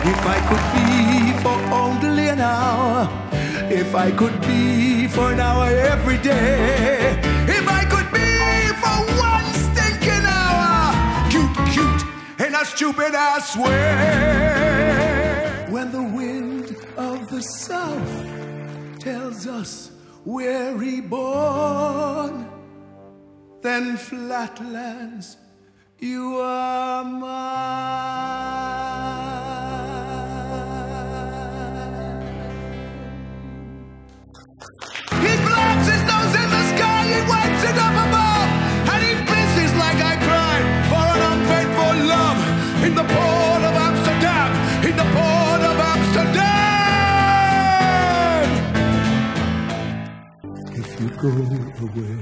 If I could be for only an hour, if I could be for an hour every day, if I could be for one stinking hour, cute, cute, and a stupid ass way. When the wind of the south tells us we're reborn, then flatlands, you are mine. If you go away,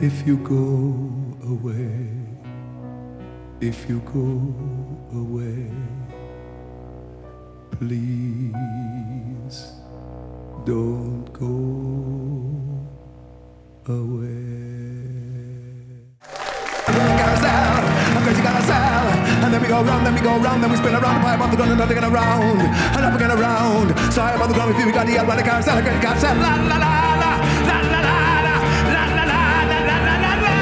if you go away, if you go away, please don't go away. go round, then we go round, then we spin around, the pipe off the ground, another nothing and round. and up again around. So high above the ground we feel we got the L by the car, sell again, got sell, la la la la, la la la la, la la la la.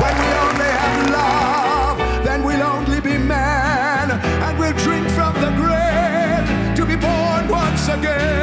When we only have love, then we'll only be men, and we'll drink from the grain to be born once again.